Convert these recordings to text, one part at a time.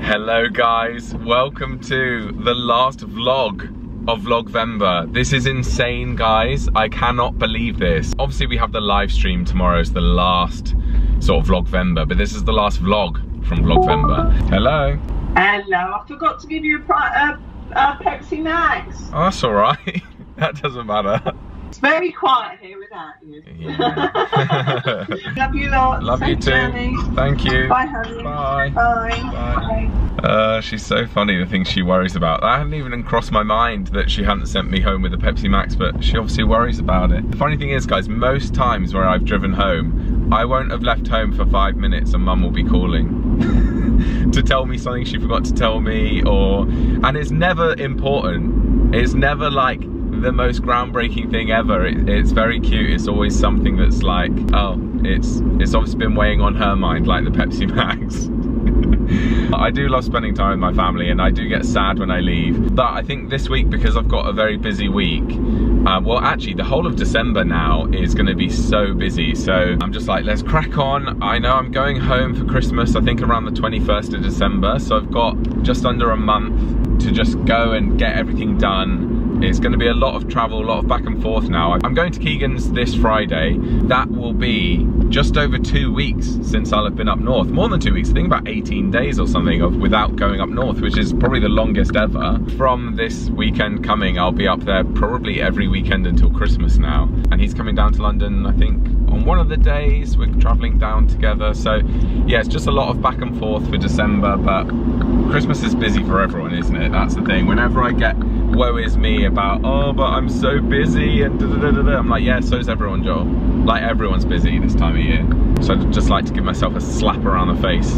Hello guys, welcome to the last vlog of Vlogvember. This is insane guys, I cannot believe this. Obviously we have the live stream tomorrow as the last sort of Vlogvember, but this is the last vlog from Vlogvember. Hello. Hello, I forgot to give you a, a, a uh, uh, Pepsi Max. Oh, that's alright. that doesn't matter. It's very quiet here without you. Yeah. Love you lot. Love you too. Thank you. Bye, honey. Bye. Bye. Bye. Uh, she's so funny, the things she worries about. I hadn't even crossed my mind that she hadn't sent me home with a Pepsi Max, but she obviously worries about it. The funny thing is, guys, most times where I've driven home, I won't have left home for five minutes and mum will be calling to tell me something she forgot to tell me, or, and it's never important. It's never like the most groundbreaking thing ever. It, it's very cute. It's always something that's like, oh, it's it's obviously been weighing on her mind, like the Pepsi Max. I do love spending time with my family and I do get sad when I leave. But I think this week, because I've got a very busy week, uh, well actually the whole of December now is going to be so busy. So I'm just like, let's crack on. I know I'm going home for Christmas, I think around the 21st of December. So I've got just under a month to just go and get everything done. It's going to be a lot of travel, a lot of back and forth now. I'm going to Keegan's this Friday. That will be just over two weeks since I'll have been up north. More than two weeks, I think about 18 days or something of without going up north, which is probably the longest ever. From this weekend coming, I'll be up there probably every weekend until Christmas now. And he's coming down to London, I think, on one of the days. We're traveling down together. So yeah, it's just a lot of back and forth for December, but Christmas is busy for everyone, isn't it? That's the thing. Whenever I get woe is me about, oh, but I'm so busy and da da da I'm like, yeah, so is everyone, Joel. Like everyone's busy this time of year. So I'd just like to give myself a slap around the face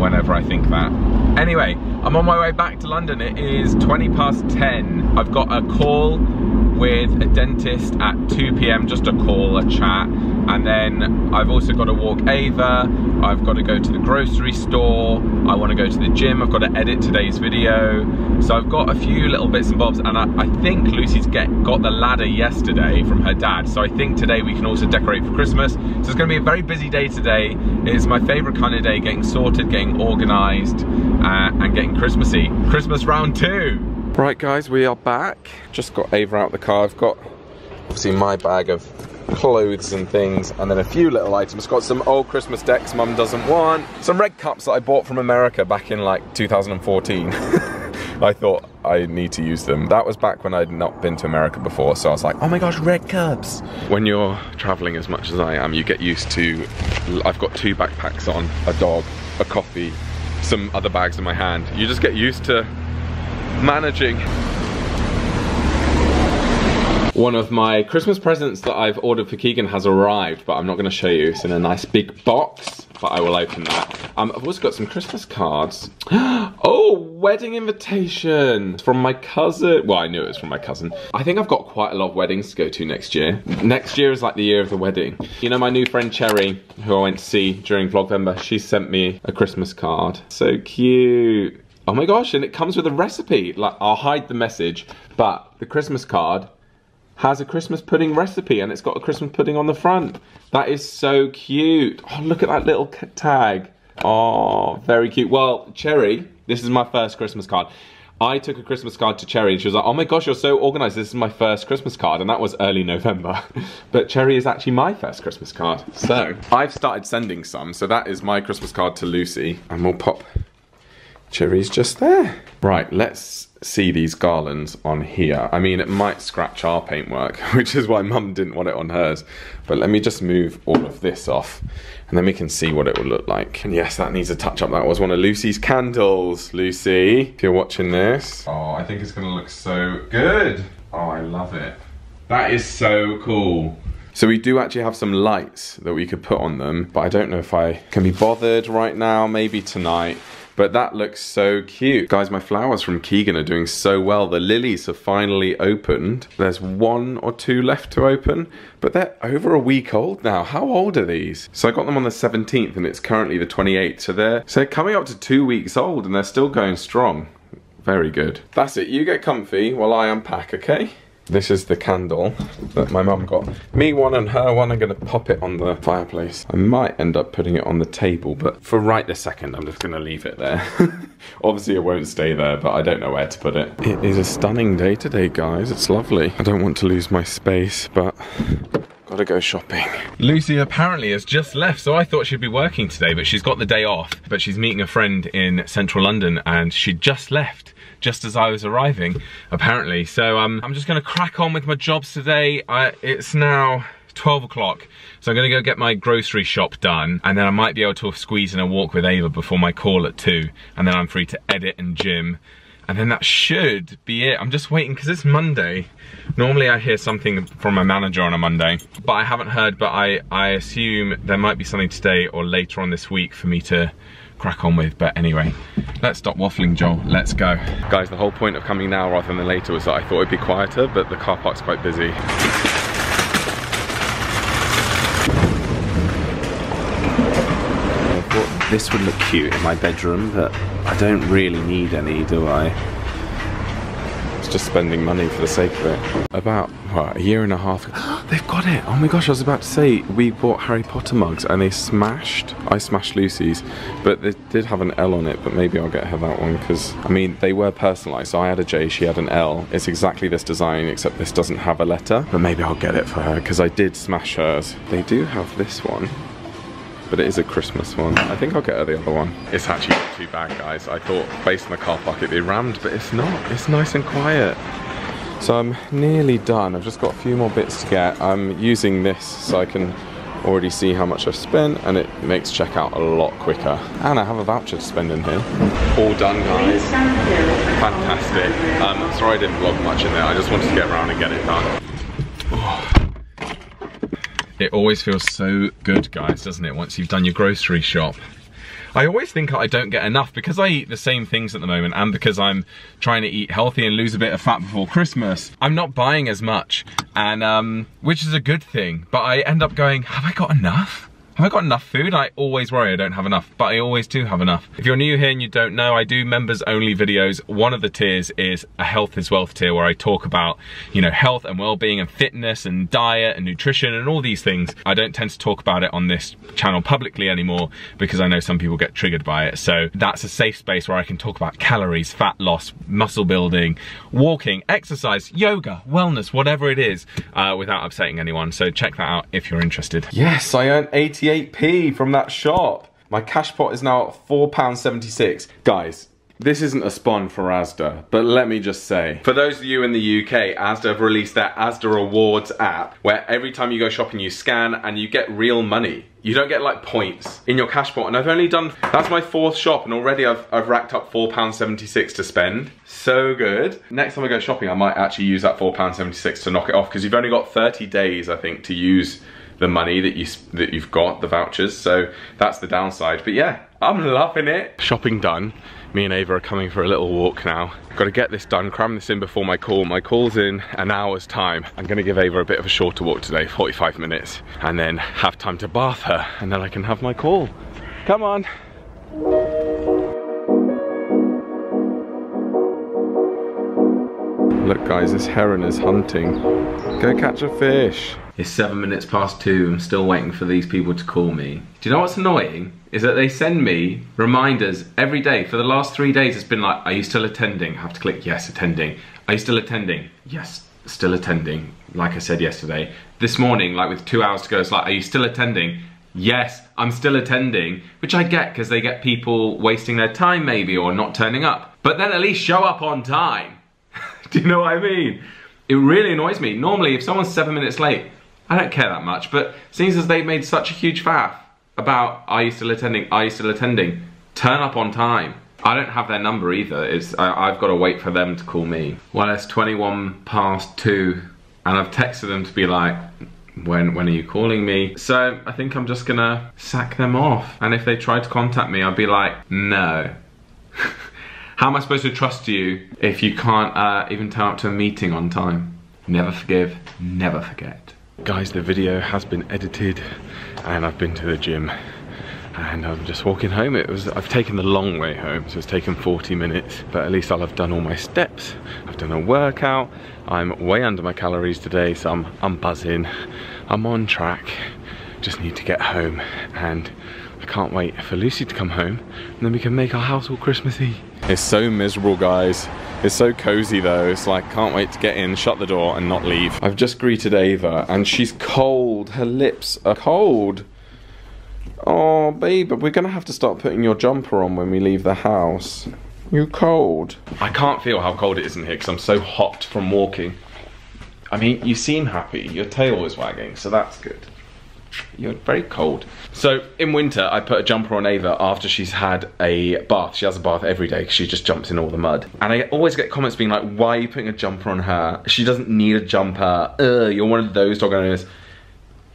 whenever I think that. Anyway, I'm on my way back to London. It is 20 past 10. I've got a call with a dentist at 2 p.m. just a call, a chat, and then I've also got to walk Ava. I've got to go to the grocery store. I want to go to the gym. I've got to edit today's video. So I've got a few little bits and bobs, and I, I think Lucy's get got the ladder yesterday from her dad. So I think today we can also decorate for Christmas. So it's going to be a very busy day today. It's my favorite kind of day, getting sorted, getting organized, uh, and getting Christmassy. Christmas round two. Right guys, we are back. Just got Ava out the car. I've got obviously my bag of clothes and things and then a few little items. Got some old Christmas decks mum doesn't want. Some red cups that I bought from America back in like 2014. I thought I need to use them. That was back when I'd not been to America before, so I was like, oh my gosh, red cups. When you're traveling as much as I am, you get used to, I've got two backpacks on, a dog, a coffee, some other bags in my hand. You just get used to managing. One of my Christmas presents that I've ordered for Keegan has arrived, but I'm not going to show you. It's in a nice big box, but I will open that. Um, I've also got some Christmas cards. oh, wedding invitation from my cousin. Well, I knew it was from my cousin. I think I've got quite a lot of weddings to go to next year. Next year is like the year of the wedding. You know my new friend Cherry, who I went to see during Vlogvember, she sent me a Christmas card. So cute. Oh my gosh, and it comes with a recipe. Like, I'll hide the message, but the Christmas card has a Christmas pudding recipe and it's got a Christmas pudding on the front. That is so cute. Oh, look at that little tag. Oh, very cute. Well, Cherry, this is my first Christmas card. I took a Christmas card to Cherry and she was like, oh my gosh, you're so organized. This is my first Christmas card. And that was early November. but Cherry is actually my first Christmas card. So I've started sending some. So that is my Christmas card to Lucy. And we'll pop Cherry's just there. Right, let's see these garlands on here. I mean, it might scratch our paintwork, which is why mum didn't want it on hers. But let me just move all of this off and then we can see what it will look like. And yes, that needs a touch up. That was one of Lucy's candles, Lucy. If you're watching this. Oh, I think it's gonna look so good. Oh, I love it. That is so cool. So we do actually have some lights that we could put on them, but I don't know if I can be bothered right now, maybe tonight. But that looks so cute. Guys, my flowers from Keegan are doing so well. The lilies have finally opened. There's one or two left to open, but they're over a week old now. How old are these? So I got them on the 17th and it's currently the 28th. So they're, so they're coming up to two weeks old and they're still going strong. Very good. That's it, you get comfy while I unpack, okay? This is the candle that my mum got. Me one and her one, I'm gonna pop it on the fireplace. I might end up putting it on the table, but for right this second, I'm just gonna leave it there. Obviously it won't stay there, but I don't know where to put it. It is a stunning day today, guys. It's lovely. I don't want to lose my space, but Gotta go shopping. Lucy apparently has just left, so I thought she'd be working today, but she's got the day off. But she's meeting a friend in central London and she just left just as I was arriving, apparently. So um, I'm just gonna crack on with my jobs today. I, it's now 12 o'clock. So I'm gonna go get my grocery shop done and then I might be able to squeeze in a walk with Ava before my call at two. And then I'm free to edit and gym and then that should be it. I'm just waiting because it's Monday. Normally I hear something from my manager on a Monday, but I haven't heard, but I, I assume there might be something today or later on this week for me to crack on with. But anyway, let's stop waffling, Joel. Let's go. Guys, the whole point of coming now rather than later was that I thought it'd be quieter, but the car park's quite busy. this would look cute in my bedroom, but I don't really need any, do I? Just spending money for the sake of it. About, what, a year and a half ago. They've got it! Oh my gosh, I was about to say, we bought Harry Potter mugs and they smashed. I smashed Lucy's, but they did have an L on it, but maybe I'll get her that one because, I mean, they were personalised. So I had a J, she had an L. It's exactly this design, except this doesn't have a letter, but maybe I'll get it for her because I did smash hers. They do have this one but it is a Christmas one. I think I'll get her the other one. It's actually not too bad, guys. I thought based on the car park it'd be rammed, but it's not. It's nice and quiet. So I'm nearly done. I've just got a few more bits to get. I'm using this so I can already see how much I've spent and it makes checkout a lot quicker. And I have a voucher to spend in here. All done guys. Fantastic. Um, sorry I didn't vlog much in there. I just wanted to get around and get it done. It always feels so good, guys, doesn't it, once you've done your grocery shop. I always think I don't get enough because I eat the same things at the moment and because I'm trying to eat healthy and lose a bit of fat before Christmas. I'm not buying as much, and um, which is a good thing, but I end up going, have I got enough? Have I got enough food? I always worry I don't have enough, but I always do have enough. If you're new here and you don't know, I do members only videos. One of the tiers is a health is wealth tier where I talk about, you know, health and well-being and fitness and diet and nutrition and all these things. I don't tend to talk about it on this channel publicly anymore because I know some people get triggered by it. So that's a safe space where I can talk about calories, fat loss, muscle building, walking, exercise, yoga, wellness, whatever it is, uh, without upsetting anyone. So check that out if you're interested. Yes, I earned 88 88p from that shop. My cash pot is now at £4.76. Guys, this isn't a spawn for Asda, but let me just say, for those of you in the UK, Asda have released their Asda Rewards app, where every time you go shopping you scan and you get real money. You don't get like points in your cash pot, and I've only done, that's my fourth shop, and already I've, I've racked up £4.76 to spend. So good. Next time I go shopping, I might actually use that £4.76 to knock it off, because you've only got 30 days, I think, to use the money that you that you've got, the vouchers. So that's the downside. But yeah, I'm loving it. Shopping done. Me and Ava are coming for a little walk now. Got to get this done, cram this in before my call. My call's in an hour's time. I'm gonna give Ava a bit of a shorter walk today, 45 minutes, and then have time to bath her, and then I can have my call. Come on. Look guys, this heron is hunting. Go catch a fish. It's seven minutes past two, I'm still waiting for these people to call me. Do you know what's annoying? Is that they send me reminders every day. For the last three days, it's been like, are you still attending? I have to click yes, attending. Are you still attending? Yes, still attending. Like I said yesterday. This morning, like with two hours to go, it's like, are you still attending? Yes, I'm still attending, which I get because they get people wasting their time maybe or not turning up. But then at least show up on time. Do you know what I mean? It really annoys me. Normally, if someone's seven minutes late, I don't care that much, but seems as they've made such a huge faff about, are you still attending, are you still attending? Turn up on time. I don't have their number either. It's I, have got to wait for them to call me. Well, it's 21 past two, and I've texted them to be like, when when are you calling me? So I think I'm just gonna sack them off. And if they try to contact me, I'll be like, no. How am I supposed to trust you if you can't uh, even turn up to a meeting on time? Never forgive, never forget. Guys, the video has been edited and I've been to the gym and I'm just walking home. It was I've taken the long way home, so it's taken 40 minutes, but at least I'll have done all my steps. I've done a workout. I'm way under my calories today, so I'm I'm buzzing. I'm on track. Just need to get home and I can't wait for Lucy to come home and then we can make our house all Christmassy. It's so miserable, guys. It's so cozy though. It's like, can't wait to get in, shut the door and not leave. I've just greeted Ava and she's cold. Her lips are cold. Oh, babe, we're gonna have to start putting your jumper on when we leave the house. You cold? I can't feel how cold it is in here because I'm so hot from walking. I mean, you seem happy. Your tail is wagging, so that's good. You're very cold. So in winter, I put a jumper on Ava after she's had a bath. She has a bath every day because she just jumps in all the mud. And I always get comments being like, why are you putting a jumper on her? She doesn't need a jumper. Ugh, you're one of those dog owners.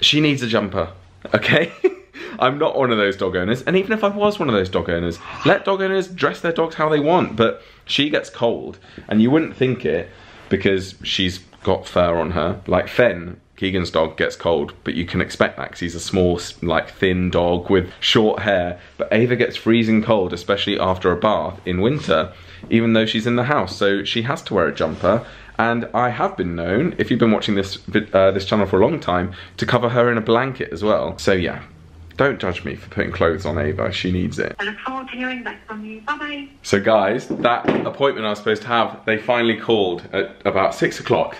She needs a jumper, okay? I'm not one of those dog owners. And even if I was one of those dog owners, let dog owners dress their dogs how they want. But she gets cold and you wouldn't think it because she's got fur on her. Like Fen, Keegan's dog gets cold, but you can expect that because he's a small, like thin dog with short hair. But Ava gets freezing cold, especially after a bath in winter, even though she's in the house. So she has to wear a jumper. And I have been known, if you've been watching this uh, this channel for a long time, to cover her in a blanket as well. So yeah, don't judge me for putting clothes on Ava, she needs it. I look forward to hearing back from you. Bye bye. So guys, that appointment I was supposed to have, they finally called at about six o'clock.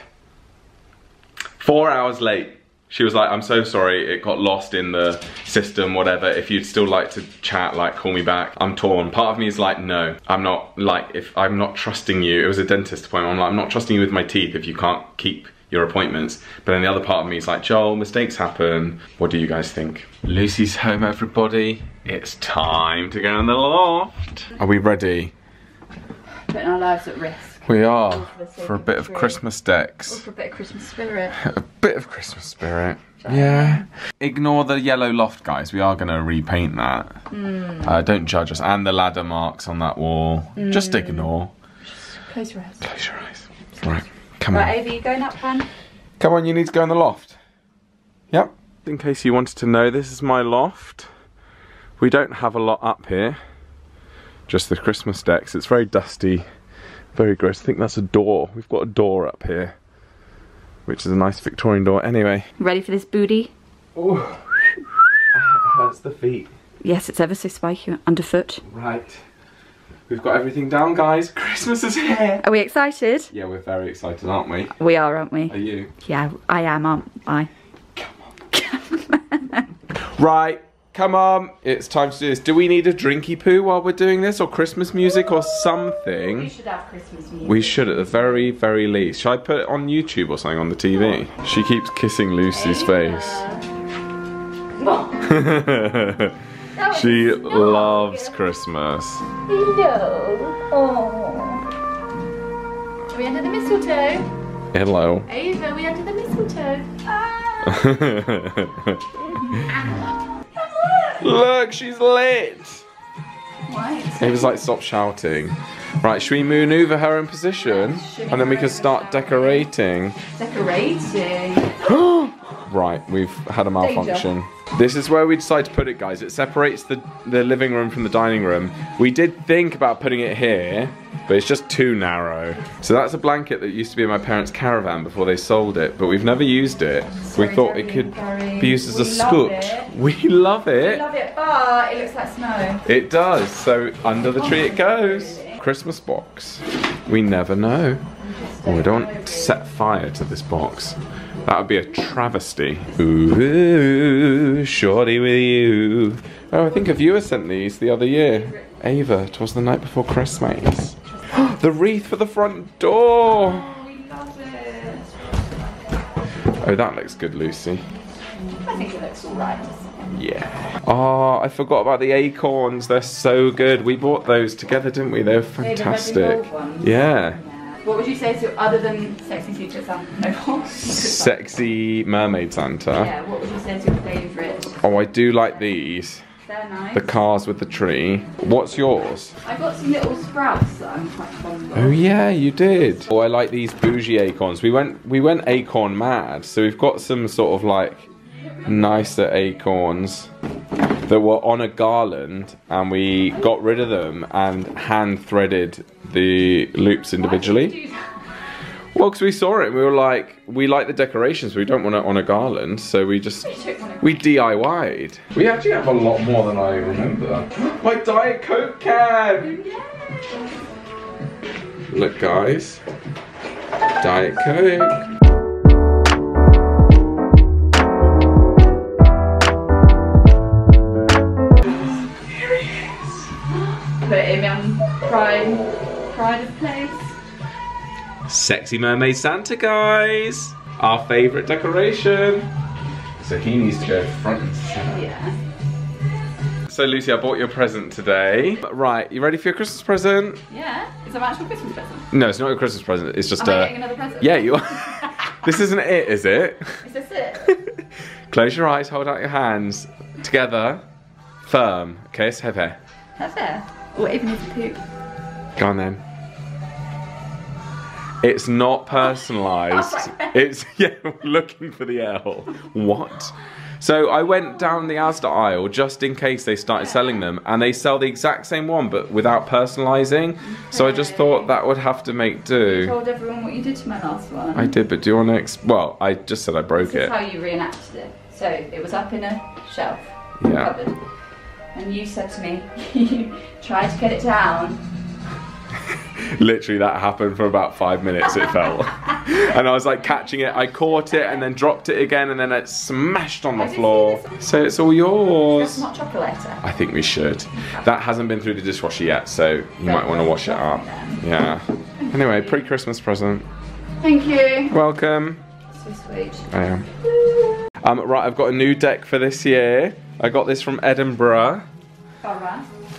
Four hours late. She was like, I'm so sorry, it got lost in the system, whatever. If you'd still like to chat, like call me back. I'm torn. Part of me is like, no, I'm not, like, if I'm not trusting you. It was a dentist appointment. I'm like, I'm not trusting you with my teeth if you can't keep your appointments. But then the other part of me is like, Joel, mistakes happen. What do you guys think? Lucy's home, everybody. It's time to go in the loft. Are we ready? Putting our lives at risk. We are for for a bit of tree. Christmas decks. For a bit of Christmas spirit. A bit of Christmas spirit. Yeah. Ignore the yellow loft, guys. We are going to repaint that. Hmm. Uh, don't judge us. And the ladder marks on that wall. Just Hmm. ignore. Close your eyes. Close your eyes. Right. Come Right, on. Ava, you going up, Pan? Come on, you need to go in the loft. Yep. In case you wanted to know, this is my loft. We don't have a lot up here. Just the Christmas decks. It's very dusty. Very gross. I think that's a door. We've got a door up here. Which is a nice Victorian door. Anyway. Ready for this booty? Oh, hurts the feet. Yes, it's ever so spiky underfoot. Right. We've got everything down, guys. Christmas is here. Are we excited? Yeah, we're very excited, aren't we? We are, aren't we? Are you? Yeah, I am, aren't I? Come on. Right. Come on. It's time to do this. Do we need a drinky poo while we're doing this, or Christmas music, or something? We should have Christmas music. We should, at the very, very least. Should I put it on YouTube or something on the TV? She keeps kissing Lucy's face. Uh, she loves Christmas. Hello. Oh. Are we under the mistletoe? Hello. Ava, are we under the mistletoe? Ah. Look, she's lit. Right. It was like, stop shouting. Right, should we maneuver her in position? And then we can start decorating. Decorating. Right, we've had a malfunction. This is where we decide to put it, guys. It separates the, the living room from the dining room. We did think about putting it here, but it's just too narrow. So that's a blanket that used to be in my parents' caravan before they sold it, but we've never used it. we thought it could and Gary. be used as a We love scoot. We love it. Love it, but it looks like snow. It does. So under the oh tree it goes. Christmas box. We never know. Oh, we don't want set fire to this box. That would be a travesty. Ooh, shorty with you. Oh, I think a viewer sent these the other year. Ava, Ava, 'twas the night before Christmas. the wreath for the front door. Oh, we love it. Oh, that looks good, Lucy. I think it looks alright. Yeah. Oh, I forgot about the acorns. They're so good. We bought those together, didn't we? They're fantastic. Yeah. What would you say to other than sexy secret Santa? No. Sexy mermaid Santa. Yeah, what would you say is your favourite? Oh, I do like these. They're nice. The cars with the tree. What's yours? I got some little sprouts that I'm quite fond of. Oh yeah, you did. Oh, I like these bougie acorns. We went we went acorn mad, so we've got some sort of like nicer acorns. that were on a garland and we got rid of them and hand threaded the loops individually. Do. Well, because we saw it we were like, we like the decorations, we don't want it on a garland, so we just, You took one of we DIY'd. We actually have a lot more than I remember. My Diet Coke can! Look, guys. Diet Coke. Put him on pride, pride of place. Sexy Mermaid Santa, guys! Our favourite decoration. So he needs to go front and centre. Yeah. So Lucy, I bought you a present today. Right, you ready for your Christmas present? Yeah. It's a actual Christmas present. No, it's not a Christmas present. It's just Am I a. getting another present? Yeah, you are. this isn't it, is it? Is this it? Close your eyes, hold out your hands together, firm. Okay, so here. That's fair. Or oh, even if you poop. Go on then. It's not personalised. It's yeah, looking for the L. What? So I went down the Asda aisle just in case they started selling them, and they sell the exact same one but without personalising. So I just thought that would have to make You do. told everyone what you did to my last one. I did, but do you want to? Ex- well, I just said I broke This is it. how you reenacted it. So it was up in a shelf, Yeah. cupboard, and you said to me, you tried to get it down. Literally, that happened for about five minutes. It felt, and I was like catching it. I caught it and then dropped it again, and then it smashed on the floor. So it's all yours. not chocolate. I think we should. That hasn't been through the dishwasher yet, so you might want to wash it up. Yeah. Anyway, pre-Christmas present. Thank you. Welcome. So sweet. I am. Um, right, I've got a new deck for this year. I got this from Edinburgh.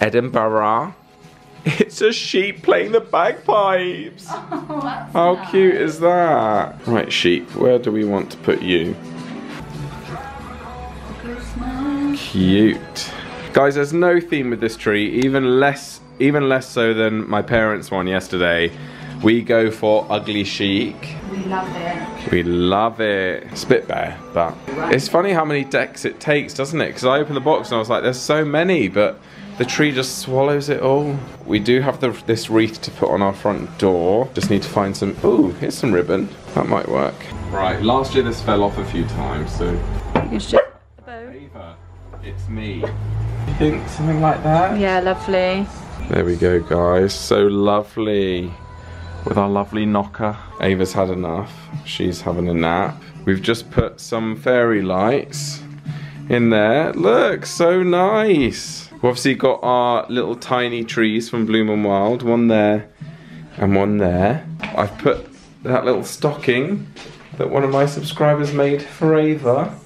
Edinburgh. It's a sheep playing the bagpipes. Oh, How nice. cute is that? Right, sheep, where do we want to put you? Cute. Guys, there's no theme with this tree, even less even less so than my parents' one yesterday. We go for ugly chic. We love it. We love it. It's a bit bare, but it's funny how many decks it takes, doesn't it? Because I opened the box and I was like, there's so many, but the tree just swallows it all. We do have the, this wreath to put on our front door. Just need to find some. Ooh, here's some ribbon. That might work. Right, last year this fell off a few times, so. You can strip the bow. Ava, it's me. You think something like that? Yeah, lovely. There we go, guys. So lovely. With our lovely knocker. Ava's had enough. She's having a nap. We've just put some fairy lights in there. Look, so nice. We've obviously got our little tiny trees from Bloom and Wild. One there and one there. I've put that little stocking that one of my subscribers made for Ava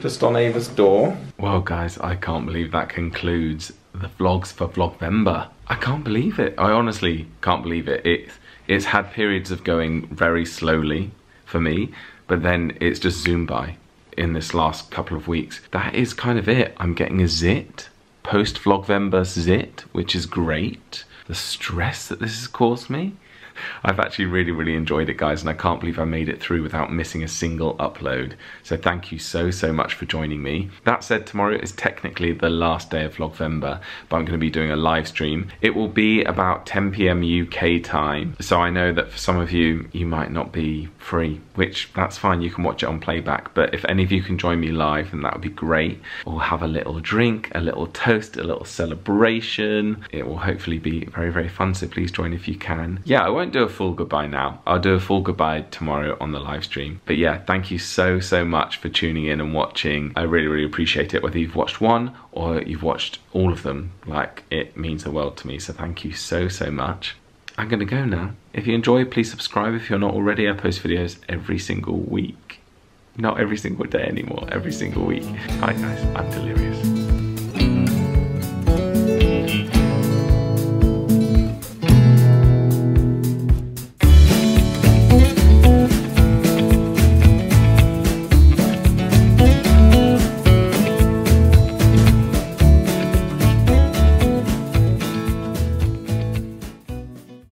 just on Ava's door. Well, guys, I can't believe that concludes the vlogs for Vlogvember. I can't believe it. I honestly can't believe it. It it's had periods of going very slowly for me, but then it's just zoomed by in this last couple of weeks. That is kind of it. I'm getting a zit post Vlogvember zit, which is great. The stress that this has caused me. I've actually really, really enjoyed it, guys, and I can't believe I made it through without missing a single upload. So thank you so, so much for joining me. That said, tomorrow is technically the last day of Vlogvember, but I'm going to be doing a live stream. It will be about 10 p.m. UK time, so I know that for some of you, you might not be free, which that's fine, you can watch it on playback, but if any of you can join me live, then that would be great. We'll have a little drink, a little toast, a little celebration. It will hopefully be very, very fun, so please join if you can. Yeah, I won't do a full goodbye now. I'll do a full goodbye tomorrow on the live stream. But yeah, thank you so, so much for tuning in and watching. I really, really appreciate it, whether you've watched one or you've watched all of them. Like, it means the world to me, so thank you so, so much. I'm gonna go now. If you enjoy, please subscribe if you're not already. I post videos every single week. Not every single day anymore, every single week. Hi guys, I'm delirious.